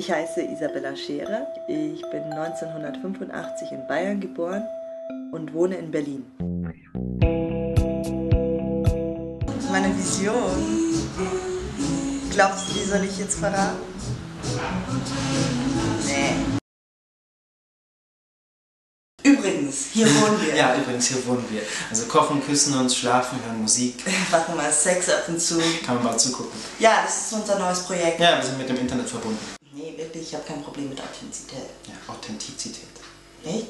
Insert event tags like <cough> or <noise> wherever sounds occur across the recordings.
Ich heiße Isabella Scherer. Ich bin 1985 in Bayern geboren und wohne in Berlin. Meine Vision. Glaubst du, die soll ich jetzt verraten? Nee. Übrigens, hier <laughs> wohnen wir. Ja, übrigens, hier wohnen wir. Also kochen, küssen uns, schlafen, hören Musik. <laughs> Machen mal Sex ab und zu. Kann man mal zugucken. Ja, das ist unser neues Projekt. Ja, wir sind mit dem Internet verbunden. Ich habe kein Problem mit Authentizität. Ja, Authentizität. Echt?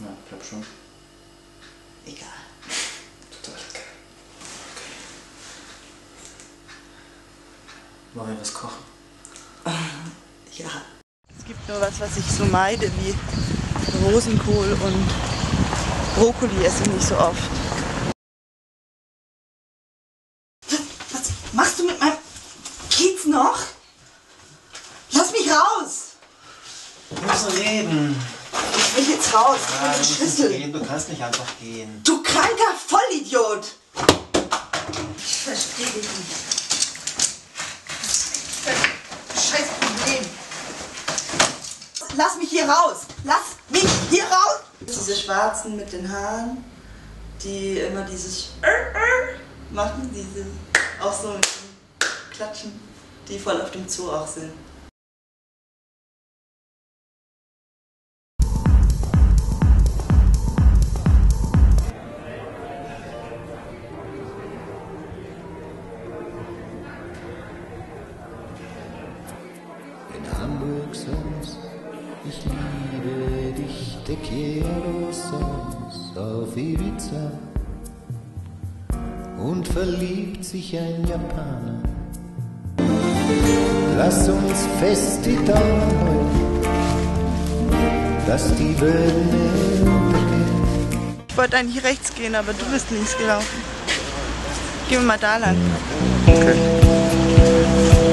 Ja, glaub schon. Egal. Total geil. Okay. Wollen wir was kochen? <laughs> Ja. Es gibt nur was, was ich so meide, wie Rosenkohl und Brokkoli esse ich nicht so oft. Was machst du mit meinem Kiez noch? Lass mich raus! Wir müssen reden. Ich will jetzt raus. Ich will Ja, müssen Schlüssel. reden. Du kannst nicht einfach gehen. Du kranker Vollidiot! Ich verstehe dich nicht. Scheiß Problem. Lass mich hier raus! Lass mich hier raus! Diese Schwarzen mit den Haaren, die immer dieses machen, diese auch so Klatschen, die voll auf dem Zoo auch sind. In Hamburg sonst, ich liebe dich, te quiero sonst auf Ibiza. Und verliebt sich ein Japaner. Lass uns fest die Daumen heute, dass die Welt nicht untergeht. Ich wollte eigentlich rechts gehen, aber du bist links gelaufen. Gehen wir mal da lang. Okay.